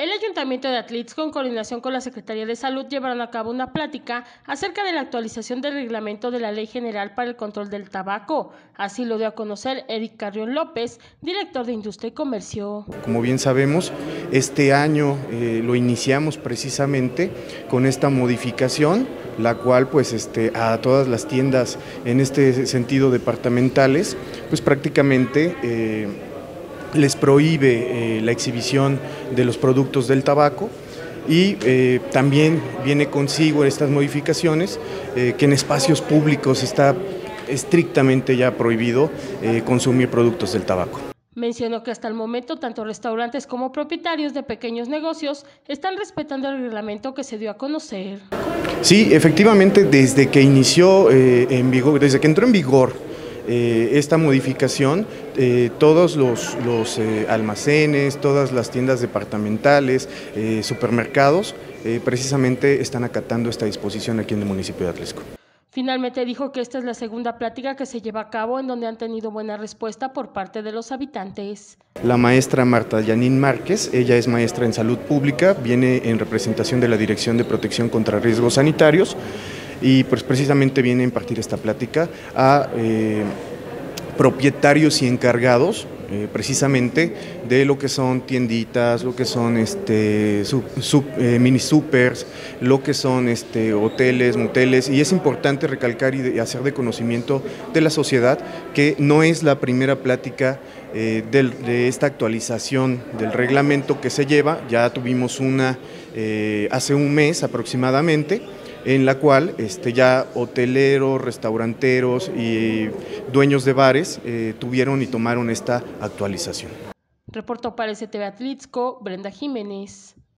El Ayuntamiento de Atlixco, en coordinación con la Secretaría de Salud, llevaron a cabo una plática acerca de la actualización del reglamento de la Ley General para el Control del Tabaco. Así lo dio a conocer Eric Carrión López, director de Industria y Comercio. Como bien sabemos, este año eh, lo iniciamos precisamente con esta modificación, la cual pues este, a todas las tiendas en este sentido departamentales, pues prácticamente... Eh, les prohíbe eh, la exhibición de los productos del tabaco y eh, también viene consigo estas modificaciones eh, que en espacios públicos está estrictamente ya prohibido consumir productos del tabaco. Mencionó que hasta el momento tanto restaurantes como propietarios de pequeños negocios están respetando el reglamento que se dio a conocer. Sí, efectivamente, desde que inició en vigor, desde que entró en vigor eh, esta modificación, eh, todos los, eh, almacenes, todas las tiendas departamentales, supermercados, precisamente están acatando esta disposición aquí en el municipio de Atlisco. Finalmente dijo que esta es la segunda plática que se lleva a cabo en donde han tenido buena respuesta por parte de los habitantes. La maestra Marta Yanín Márquez, ella es maestra en salud pública, viene en representación de la Dirección de Protección contra Riesgos Sanitarios y pues precisamente viene a impartir esta plática a eh, propietarios y encargados eh, precisamente de lo que son tienditas, lo que son este, eh, mini supers, lo que son este, hoteles, moteles, y es importante recalcar y hacer de conocimiento de la sociedad que no es la primera plática de esta actualización del reglamento que se lleva, ya tuvimos una hace un mes aproximadamente, en la cual este, ya hoteleros, restauranteros y dueños de bares eh, tuvieron y tomaron esta actualización. Reportó para STV Atlixco, Brenda Jiménez.